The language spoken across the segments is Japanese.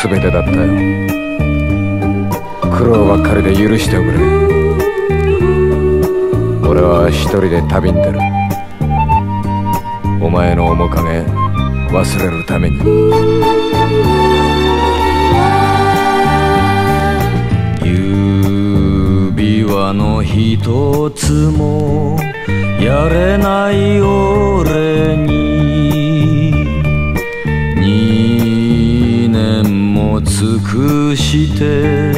全てだったよ。苦労ばっかりで許しておくれ。俺は一人で旅に出る。お前の面影忘れるために。指輪の一つもやれない俺に。尽くして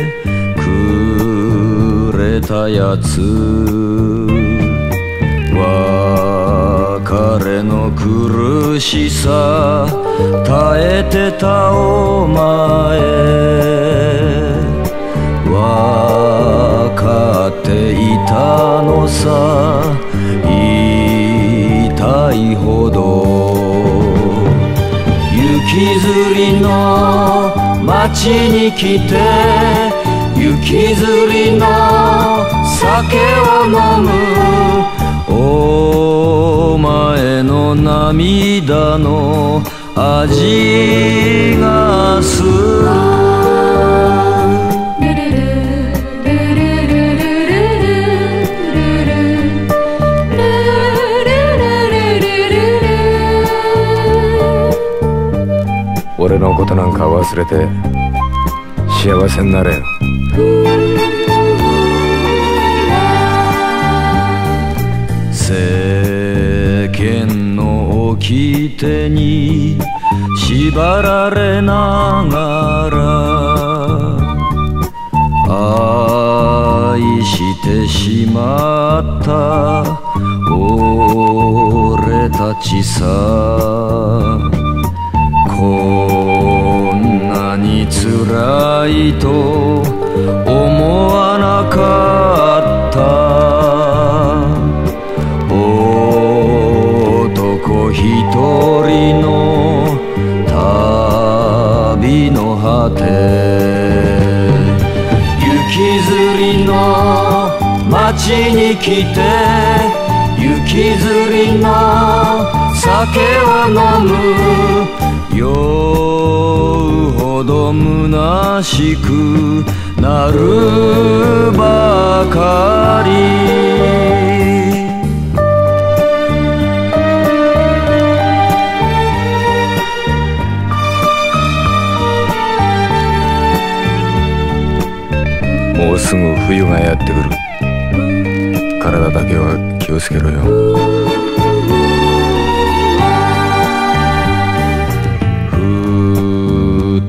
くれたやつ別れの苦しさ耐えてたお前。分かっていたのさ痛いほど。雪吊りの街に来て雪吊りの酒を飲む。お前の涙の味がする。俺のことなんか忘れて幸せになれ。よ世間の掟に縛られながら愛してしまった俺たちさ。いと思わなかった。男一人の旅の果て。雪吊りの街に来て。雪吊りの酒を飲む。ど虚しくなるばかり。もうすぐ冬がやってくる。体だけは気をつけろよ。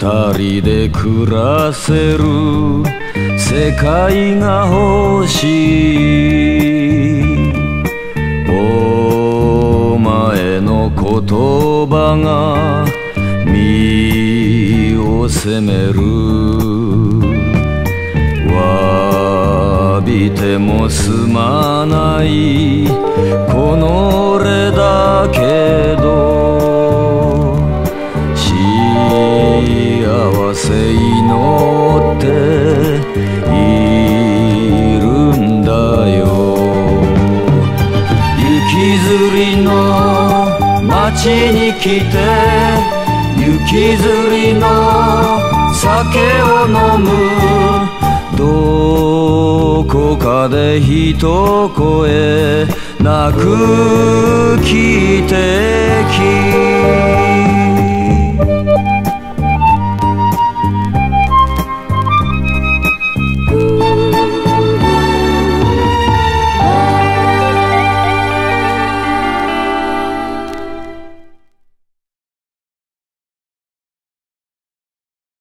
人で暮らせる世界が欲しい。お前の言葉が身を責める。詫びてもすまない。この俺だけどせ祈っているんだよ。雪吊りの街に来て雪吊りの酒を飲む。どこかで一声泣く来て